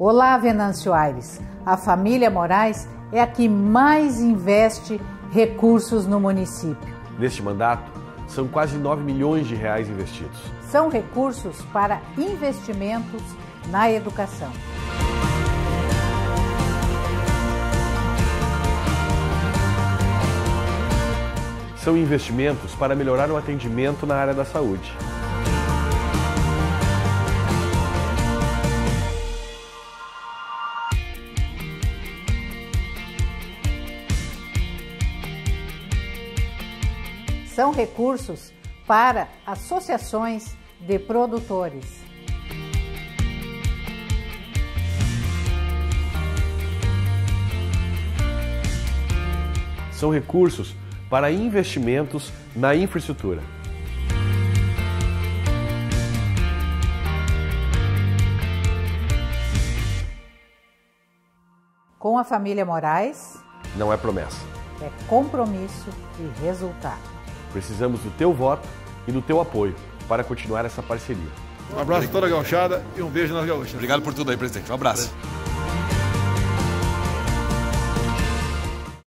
Olá, Venâncio Aires. A família Moraes é a que mais investe recursos no município. Neste mandato, são quase 9 milhões de reais investidos. São recursos para investimentos na educação. São investimentos para melhorar o atendimento na área da saúde. São recursos para associações de produtores. São recursos para investimentos na infraestrutura. Com a família Moraes, Não é promessa. é compromisso e resultado. Precisamos do teu voto e do teu apoio para continuar essa parceria. Um abraço a toda a gauchada e um beijo nas gaúchas. Obrigado por tudo aí, presidente. Um abraço.